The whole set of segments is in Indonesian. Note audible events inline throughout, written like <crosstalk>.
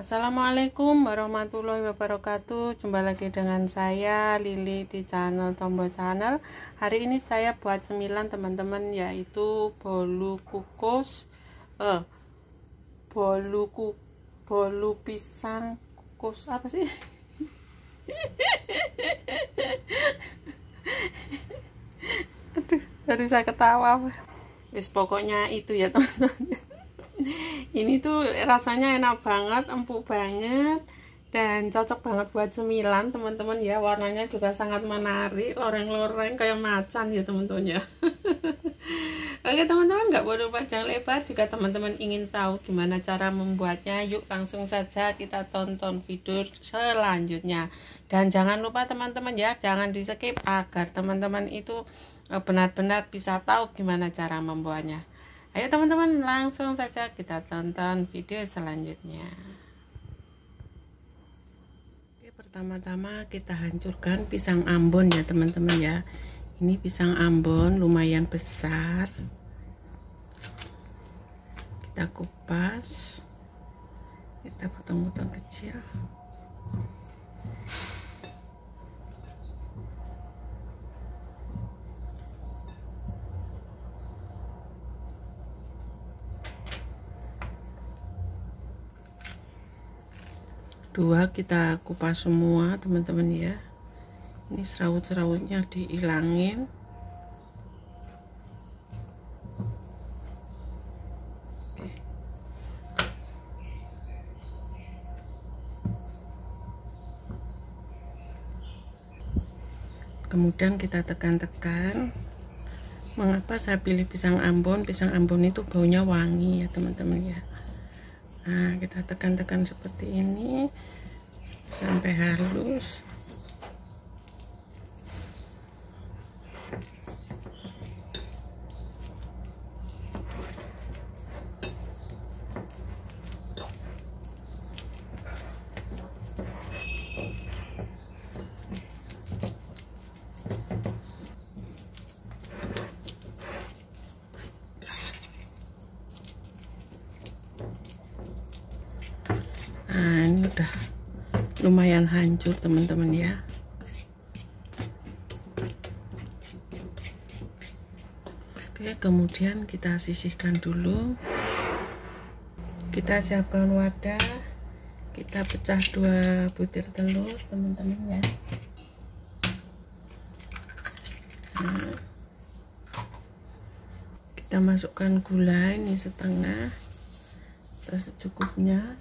Assalamualaikum warahmatullahi wabarakatuh. Jumpa lagi dengan saya Lili di channel Tombo Channel. Hari ini saya buat cemilan teman-teman Yaitu bolu kukus eh, Bolu ku, Bolu pisang kukus. Apa sih? <laughs> Aduh, jadi saya ketawa. Wis pokoknya itu ya teman-teman ini tuh rasanya enak banget empuk banget dan cocok banget buat cemilan teman-teman. Ya warnanya juga sangat menarik loreng-loreng kayak macan ya teman-teman ya <laughs> oke teman-teman nggak perlu panjang lebar. Juga teman-teman ingin tahu gimana cara membuatnya yuk langsung saja kita tonton video selanjutnya. Dan jangan lupa teman-teman ya jangan di skip agar teman-teman itu eh, benar-benar bisa tahu gimana cara membuatnya Ayo teman-teman langsung saja kita tonton video selanjutnya. Oke, pertama-tama kita hancurkan pisang Ambon ya teman-teman ya. Ini pisang Ambon lumayan besar. Kita kupas. Kita potong-potong kecil. Dua kita kupas semua teman-teman ya. Ini serawut-serawutnya dihilangin. Kemudian kita tekan-tekan. Mengapa saya pilih pisang ambon? Pisang ambon itu baunya wangi ya teman-teman ya nah kita tekan-tekan seperti ini. Sampai halus nah ini udah lumayan hancur teman-teman ya. Oke kemudian kita sisihkan dulu. Kita siapkan wadah. Kita pecah dua butir telur teman-teman ya. Kita masukkan gula ini setengah atau secukupnya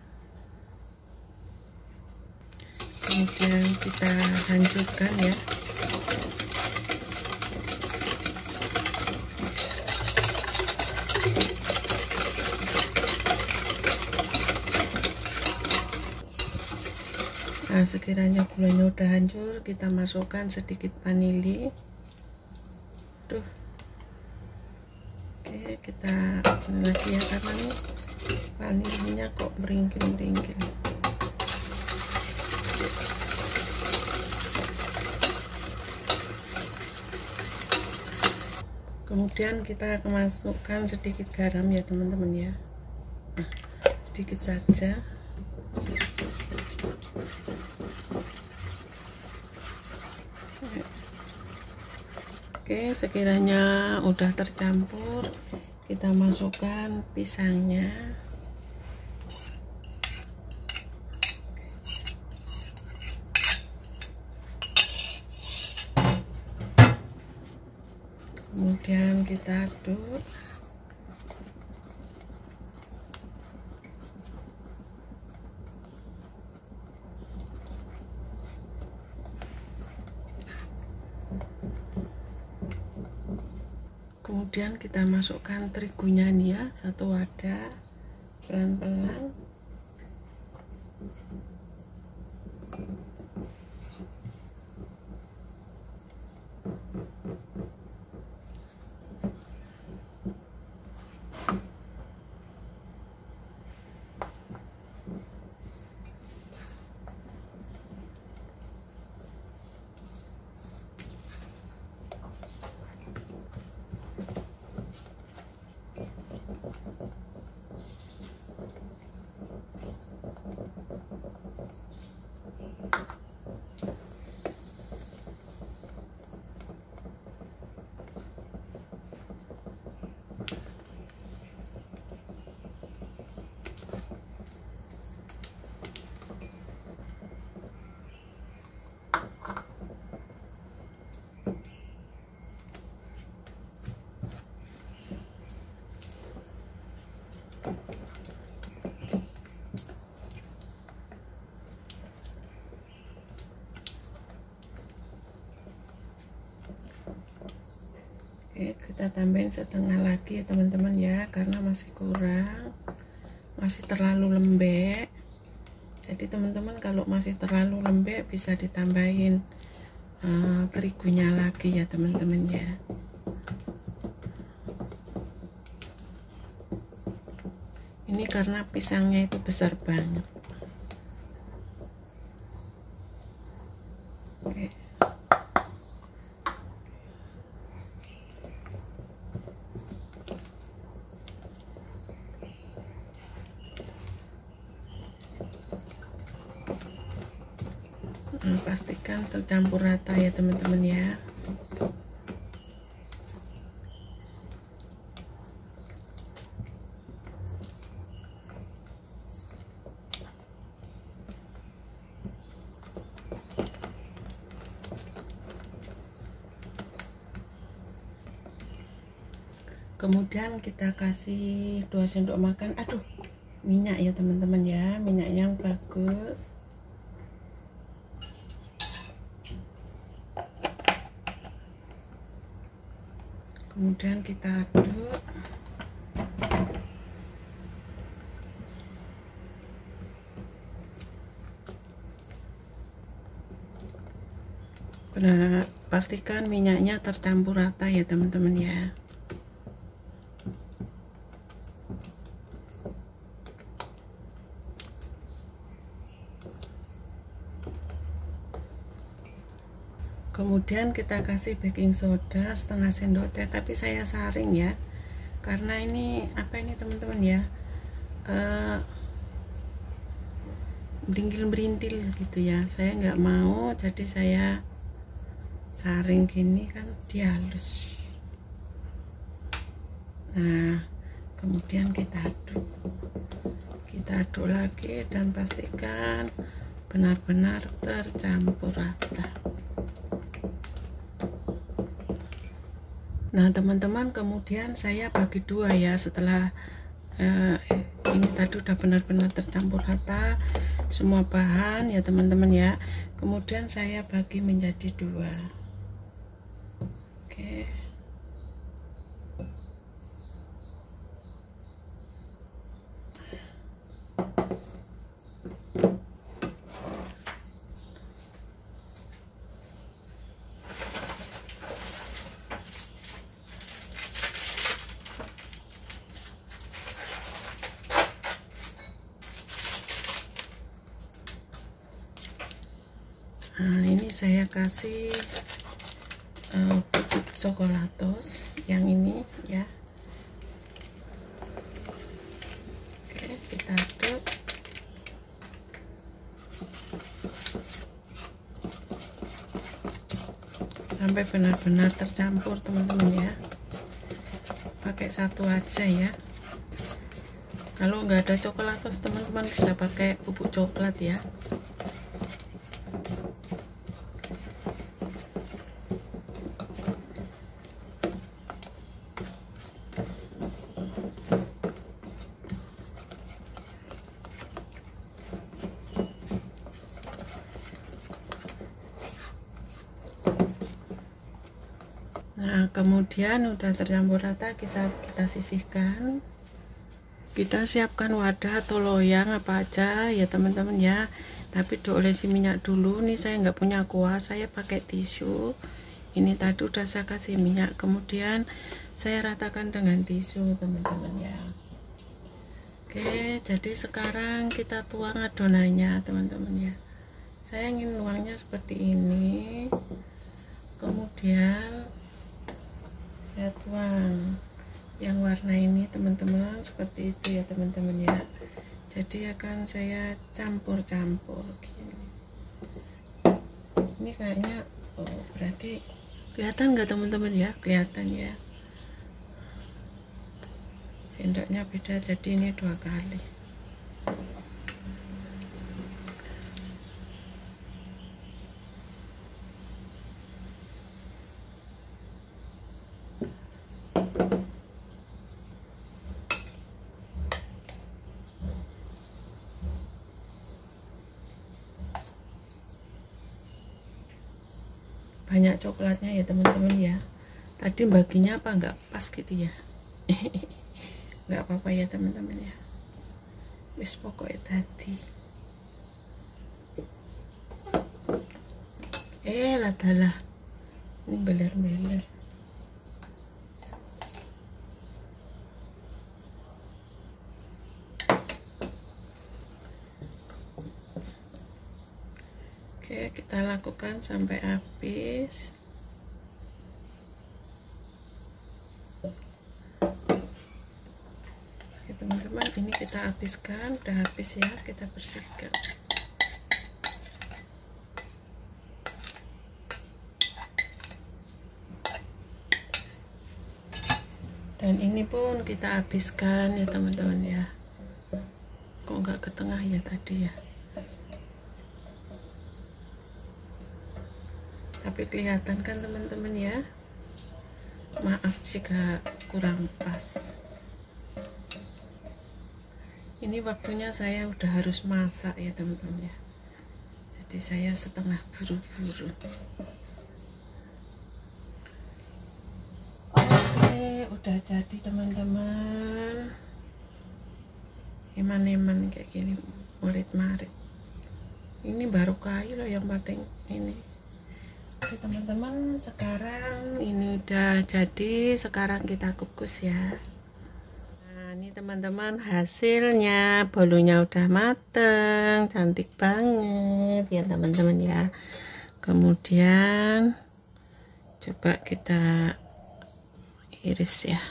kemudian kita hancurkan ya Nah, sekiranya gulanya udah hancur, kita masukkan sedikit vanili. Tuh. Oke, kita lagi ya karena nih vanilinya kok meringkil-meringkil. Kemudian kita masukkan sedikit garam ya teman-teman ya. Nah, sedikit saja. Oke sekiranya udah tercampur kita masukkan pisangnya kemudian kita aduk kemudian kita masukkan terigunya nih ya satu wadah pelan-pelan kita tambahin setengah lagi ya teman-teman ya, karena masih kurang, masih terlalu lembek. Jadi teman-teman kalau masih terlalu lembek bisa ditambahin uh, terigunya lagi ya teman-teman ya. Ini karena pisangnya itu besar banget. nah, tercampur rata ya teman-teman ya. Kemudian kita kasih 2 sendok makan. Aduh minyak ya teman-teman ya. Minyak yang bagus kemudian kita aduk. Benar pastikan minyaknya tercampur rata ya teman-teman ya kemudian kita kasih baking soda setengah sendok teh tapi saya saring ya. Karena ini apa ini teman-teman ya? Uh, berintil gitu ya. Saya nggak mau jadi saya saring gini kan dia halus. Nah kemudian kita aduk. Kita aduk lagi dan pastikan benar-benar tercampur rata nah teman-teman kemudian saya bagi dua ya setelah eh, ini tadi udah benar-benar tercampur rata semua bahan ya teman-teman ya. Kemudian saya bagi menjadi dua. Oke nah ini saya kasih uh, bubuk coklatos yang ini ya. Oke kita aduk. Sampai benar-benar tercampur teman-teman ya. Pakai satu aja ya. Kalau nggak ada coklatos teman-teman bisa pakai bubuk coklat ya Nah, kemudian udah tercampur rata kita kita sisihkan. Kita siapkan wadah atau loyang apa aja ya teman-teman ya. Tapi diolesi minyak dulu. Nih saya nggak punya kuah, saya pakai tisu. Ini tadi udah saya kasih minyak, kemudian saya ratakan dengan tisu teman-teman ya. Oke, jadi sekarang kita tuang adonannya teman-teman ya. Saya ingin nuangnya seperti ini. Kemudian saya tuang yang warna ini teman-teman seperti itu ya teman-teman ya. Jadi akan saya campur-campur ini kayaknya oh, berarti kelihatan nggak teman-teman ya? Kelihatan ya. Sendoknya beda jadi ini dua kali banyak coklatnya ya teman-teman ya. Tadi baginya apa nggak pas gitu ya? <laughs> Nggak apa-apa ya teman-teman ya. Wis pokoknya tadi. Eh lah ini beler-beler Oke, kita lakukan sampai habis. Oke, teman-teman, ini kita habiskan, udah habis ya, kita bersihkan. Dan ini pun kita habiskan ya teman-teman ya. Kok nggak ke tengah ya tadi ya. Tapi kelihatan kan teman-teman ya. Maaf jika kurang pas. Ini waktunya saya udah harus masak ya teman-teman ya. Jadi saya setengah buru-buru. Oke udah jadi teman-teman. Eman-eman kayak gini murid marit ini baru kayu loh yang penting ini Oke teman-teman sekarang ini udah jadi sekarang kita kukus ya. Nah ini teman-teman hasilnya bolunya udah mateng cantik banget ya teman-teman ya. Kemudian coba kita iris ya.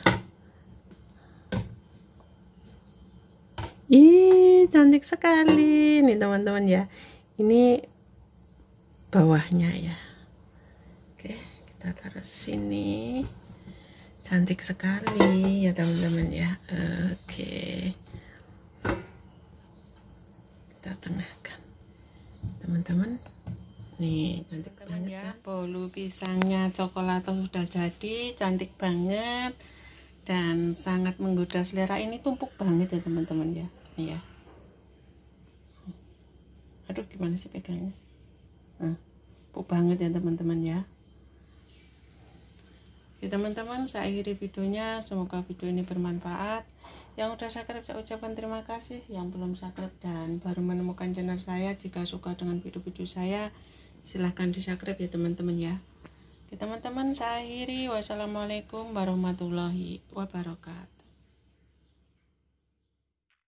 Ih cantik sekali nih teman-teman ya. Ini bawahnya ya kita taruh sini. Cantik sekali ya teman-teman ya. Oke. Kita tengahkan. Teman-teman nih cantik teman banget ya kan? bolu pisangnya coklat sudah jadi cantik banget. Dan sangat menggoda selera. Ini tumpuk banget ya teman-teman ya. Nih ya. Aduh gimana sih pegangnya? Nah, empuk banget ya teman-teman ya Oke teman-teman saya akhiri videonya. Semoga video ini bermanfaat. Yang udah subscribe saya ucapkan terima kasih. Yang belum subscribe dan baru menemukan channel saya jika suka dengan video-video saya silahkan di subscribe ya teman-teman ya. Oke teman-teman saya akhiri. Wassalamualaikum warahmatullahi wabarakatuh